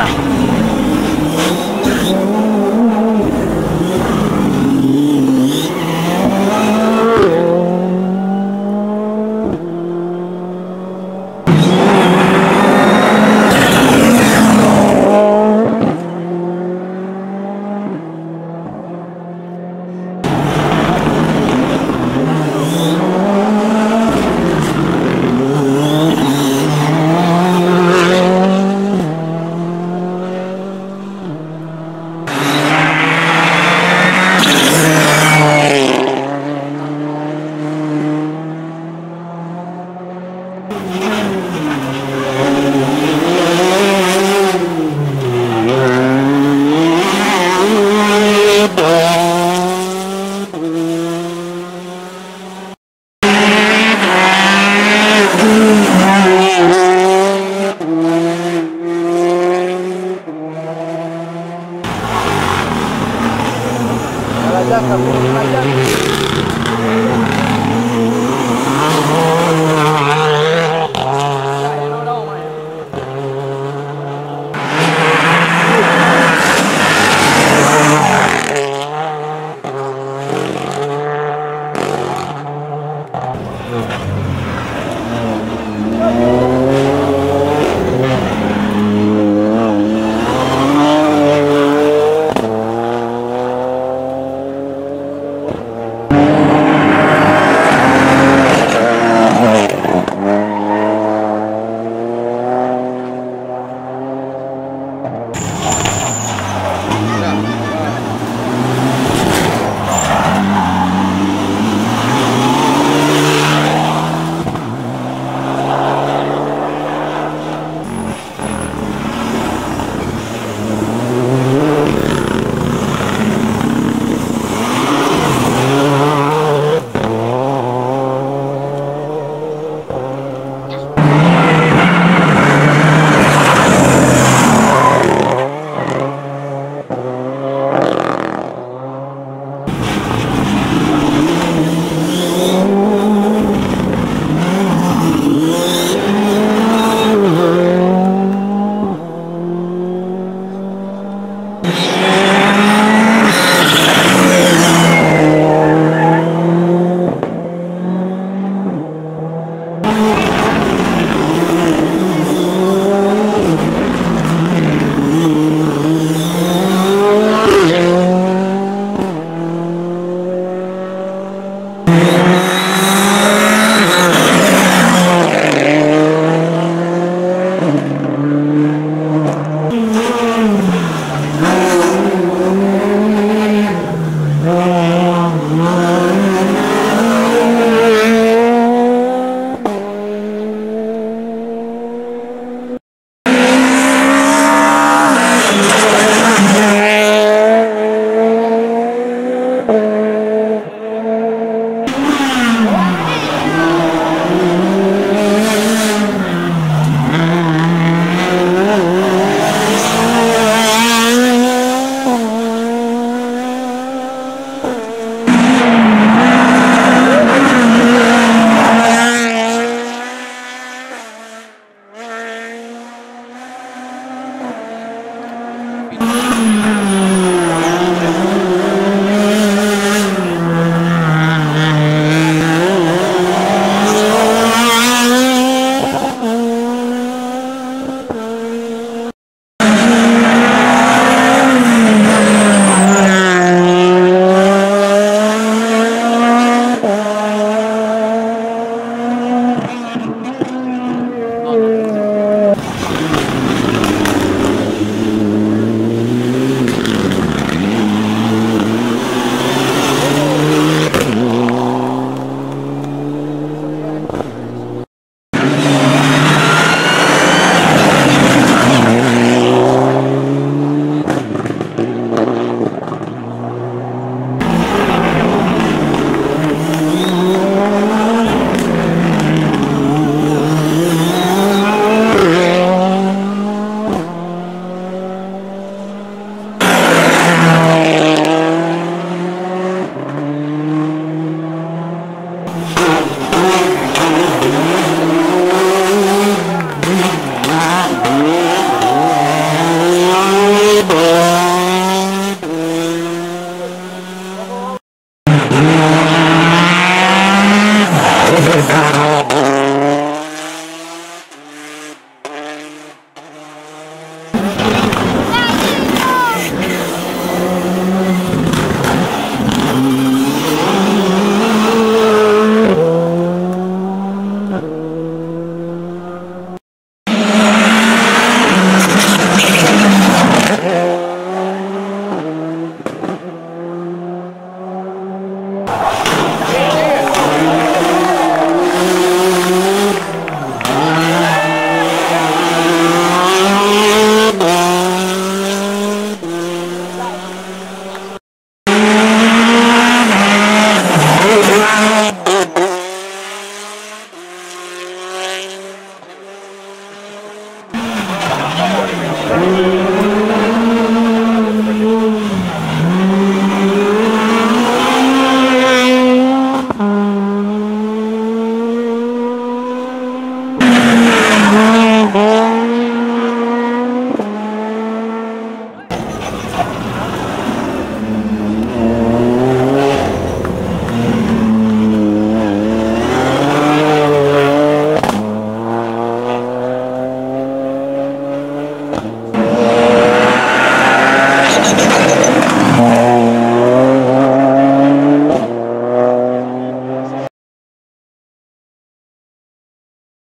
だ Amen.